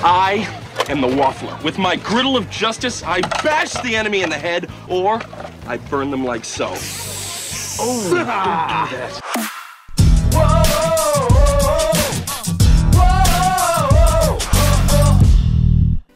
I am the Waffler. With my griddle of justice, I bash the enemy in the head, or I burn them like so. Oh, don't do that.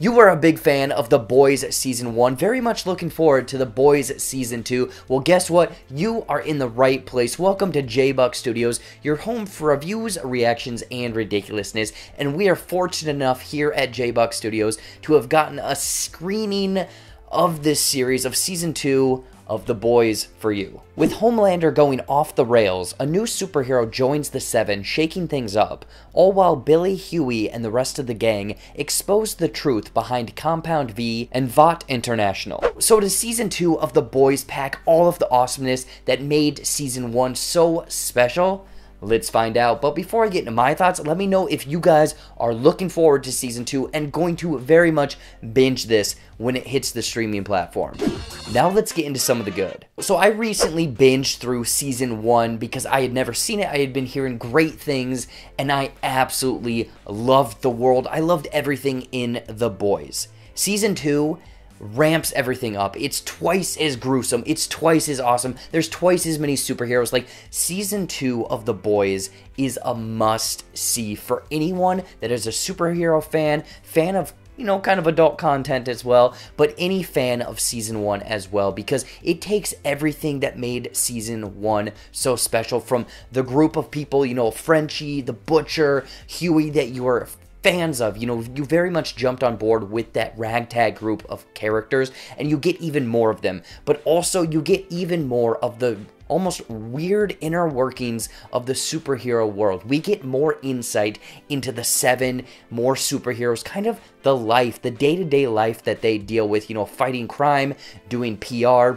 You were a big fan of The Boys Season 1, very much looking forward to The Boys Season 2. Well, guess what? You are in the right place. Welcome to J-Buck Studios, your home for reviews, reactions, and ridiculousness. And we are fortunate enough here at J-Buck Studios to have gotten a screening of this series of Season 2 of The Boys for you. With Homelander going off the rails, a new superhero joins the Seven, shaking things up, all while Billy, Hughie, and the rest of the gang expose the truth behind Compound V and Vought International. So does Season 2 of The Boys pack all of the awesomeness that made Season 1 so special? Let's find out. But before I get into my thoughts, let me know if you guys are looking forward to season two and going to very much binge this when it hits the streaming platform. Now let's get into some of the good. So I recently binged through season one because I had never seen it. I had been hearing great things and I absolutely loved the world. I loved everything in The Boys. Season two ramps everything up. It's twice as gruesome. It's twice as awesome. There's twice as many superheroes. Like, season two of The Boys is a must see for anyone that is a superhero fan, fan of you know, kind of adult content as well, but any fan of season one as well, because it takes everything that made season one so special from the group of people, you know, Frenchie, the Butcher, Hughie, that you are fans of. You know, you very much jumped on board with that ragtag group of characters, and you get even more of them. But also, you get even more of the almost weird inner workings of the superhero world. We get more insight into the seven more superheroes, kind of the life, the day to day life that they deal with, you know, fighting crime, doing PR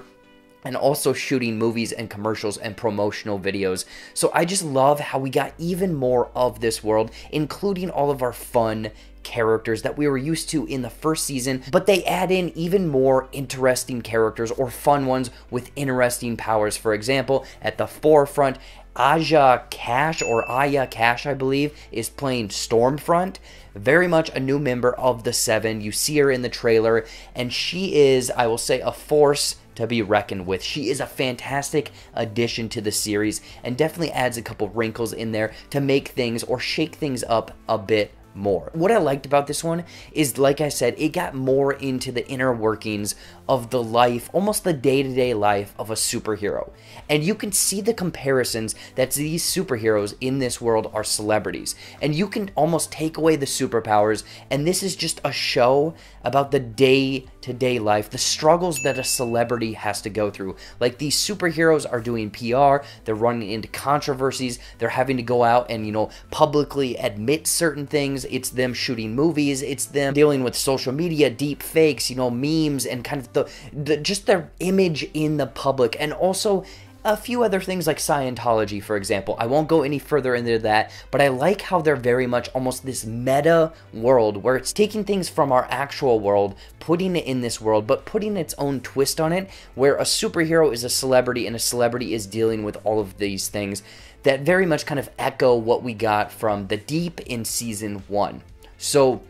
and also shooting movies and commercials and promotional videos. So I just love how we got even more of this world, including all of our fun characters that we were used to in the first season, but they add in even more interesting characters or fun ones with interesting powers. For example, at the forefront, Aja Cash or Aya Cash, I believe, is playing Stormfront. Very much a new member of the Seven. You see her in the trailer, and she is, I will say, a force to be reckoned with. She is a fantastic addition to the series and definitely adds a couple wrinkles in there to make things or shake things up a bit more. What I liked about this one is, like I said, it got more into the inner workings of the life, almost the day to day life of a superhero. And you can see the comparisons that these superheroes in this world are celebrities. And you can almost take away the superpowers, and this is just a show about the day to day life, the struggles that a celebrity has to go through. Like these superheroes are doing PR, they're running into controversies, they're having to go out and, you know, publicly admit certain things. It's them shooting movies, it's them dealing with social media, deep fakes, you know, memes, and kind of the, the just their image in the public. And also, a few other things like Scientology, for example. I won't go any further into that, but I like how they're very much almost this meta world where it's taking things from our actual world, putting it in this world, but putting its own twist on it, where a superhero is a celebrity and a celebrity is dealing with all of these things that very much kind of echo what we got from The Deep in season one. So,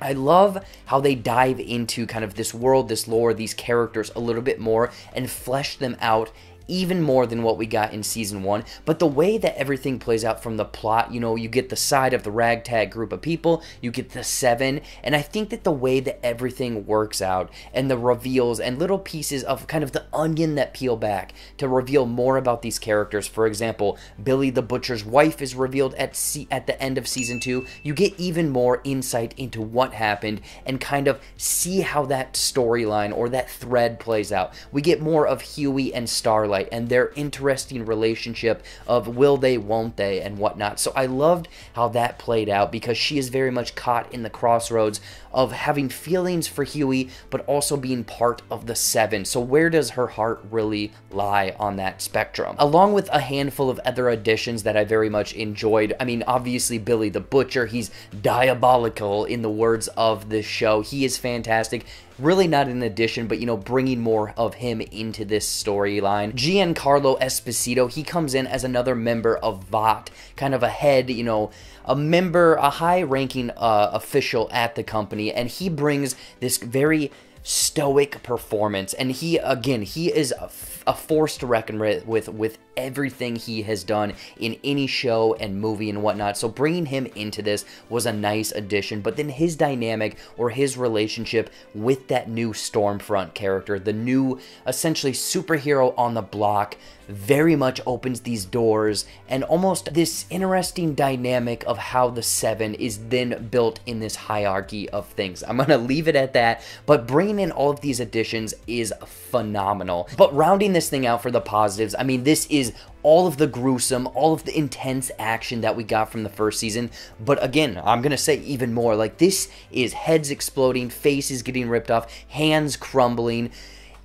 I love how they dive into kind of this world, this lore, these characters a little bit more and flesh them out even more than what we got in season one. But the way that everything plays out from the plot, you know, you get the side of the ragtag group of people, you get the seven, and I think that the way that everything works out and the reveals and little pieces of kind of the onion that peel back to reveal more about these characters. For example, Billy the Butcher's wife is revealed at se- at the end of season two. You get even more insight into what happened and kind of see how that storyline or that thread plays out. We get more of Hughie and Starlight and their interesting relationship of will they, won't they, and whatnot. So I loved how that played out because she is very much caught in the crossroads of having feelings for Hughie, but also being part of the Seven. So where does her heart really lie on that spectrum? Along with a handful of other additions that I very much enjoyed. I mean, obviously Billy the Butcher, he's diabolical in the words of this show. He is fantastic really not an addition, but you know, bringing more of him into this storyline. Giancarlo Esposito, he comes in as another member of Vought, kind of a head, you know, a member, a high ranking uh, official at the company, and he brings this very stoic performance and he again he is a, a force to reckon with with everything he has done in any show and movie and whatnot. So bringing him into this was a nice addition. But then his dynamic or his relationship with that new Stormfront character, the new essentially superhero on the block, very much opens these doors and almost this interesting dynamic of how the Seven is then built in this hierarchy of things. I'm going to leave it at that, but bringing in all of these additions is phenomenal. But rounding this thing out for the positives, I mean, this is all of the gruesome, all of the intense action that we got from the first season. But again, I'm going to say even more. Like, this is heads exploding, faces getting ripped off, hands crumbling.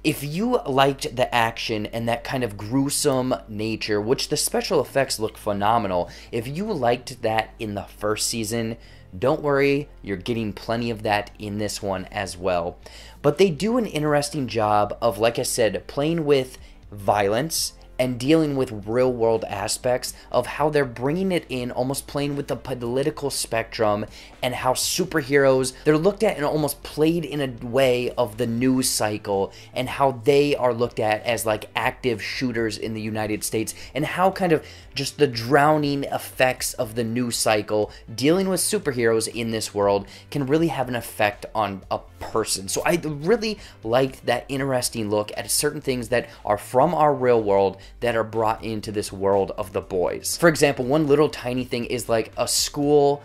If you liked the action and that kind of gruesome nature, which the special effects look phenomenal, if you liked that in the first season, don't worry, you're getting plenty of that in this one as well. But they do an interesting job of, like I said, playing with violence and dealing with real world aspects of how they're bringing it in, almost playing with the political spectrum and how superheroes, they're looked at and almost played in a way of the news cycle and how they are looked at as like active shooters in the United States and how kind of just the drowning effects of the news cycle dealing with superheroes in this world can really have an effect on a person. So I really liked that interesting look at certain things that are from our real world that are brought into this world of the boys. For example, one little tiny thing is like a school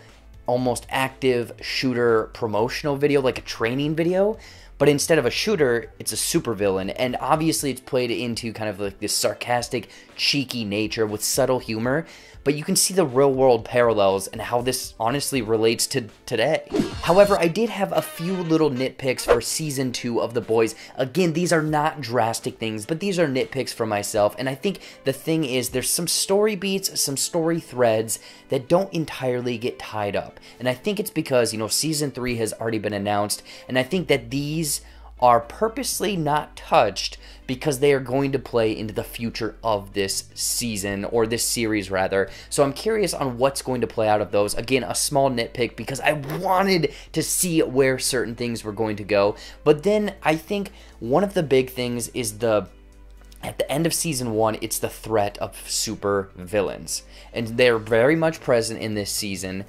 almost active shooter promotional video, like a training video. But instead of a shooter, it's a supervillain. And obviously, it's played into kind of like this sarcastic, cheeky nature with subtle humor but you can see the real world parallels and how this honestly relates to today. However, I did have a few little nitpicks for season two of The Boys. Again, these are not drastic things, but these are nitpicks for myself. And I think the thing is, there's some story beats, some story threads that don't entirely get tied up. And I think it's because, you know, season three has already been announced. And I think that these are purposely not touched because they are going to play into the future of this season or this series rather. So I'm curious on what's going to play out of those. Again, a small nitpick because I wanted to see where certain things were going to go. But then I think one of the big things is the at the end of season one, it's the threat of super villains. And they're very much present in this season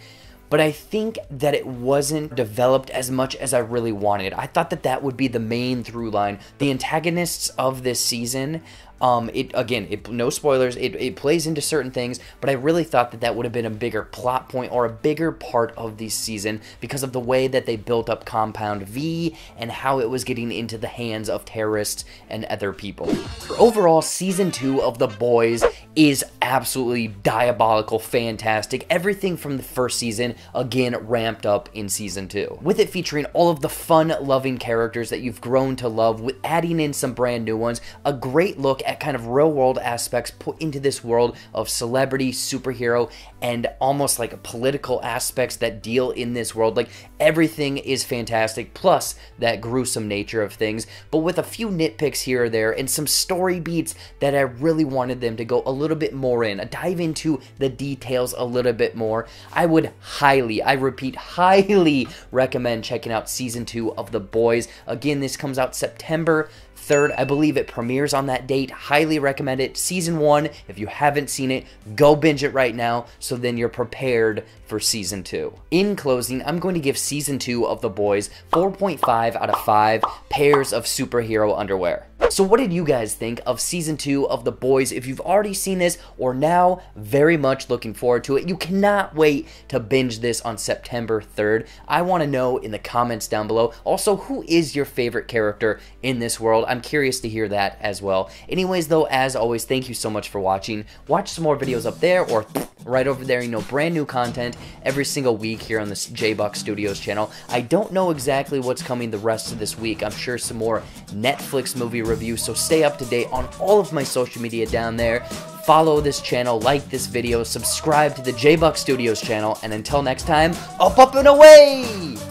but I think that it wasn't developed as much as I really wanted. I thought that that would be the main through line. The antagonists of this season um, it again, it, no spoilers. It, it plays into certain things, but I really thought that that would have been a bigger plot point or a bigger part of the season because of the way that they built up Compound V and how it was getting into the hands of terrorists and other people. Overall, season two of The Boys is absolutely diabolical, fantastic. Everything from the first season again ramped up in season two, with it featuring all of the fun-loving characters that you've grown to love, with adding in some brand new ones, a great look kind of real world aspects put into this world of celebrity, superhero, and almost like political aspects that deal in this world. Like everything is fantastic, plus that gruesome nature of things, but with a few nitpicks here or there and some story beats that I really wanted them to go a little bit more in, dive into the details a little bit more. I would highly, I repeat, highly recommend checking out season two of The Boys. Again, this comes out September 3rd. I believe it premieres on that date. Highly recommend it. Season 1, if you haven't seen it, go binge it right now so then you're prepared for Season 2. In closing, I'm going to give Season 2 of The Boys 4.5 out of 5 pairs of superhero underwear. So what did you guys think of season two of The Boys? If you've already seen this or now very much looking forward to it, you cannot wait to binge this on September 3rd. I want to know in the comments down below. Also, who is your favorite character in this world? I'm curious to hear that as well. Anyways, though, as always, thank you so much for watching. Watch some more videos up there or right over there, you know, brand new content every single week here on the J-Buck Studios channel. I don't know exactly what's coming the rest of this week. I'm sure some more Netflix movie review, so stay up to date on all of my social media down there. Follow this channel, like this video, subscribe to the J-Buck Studios channel, and until next time, up, up, and away!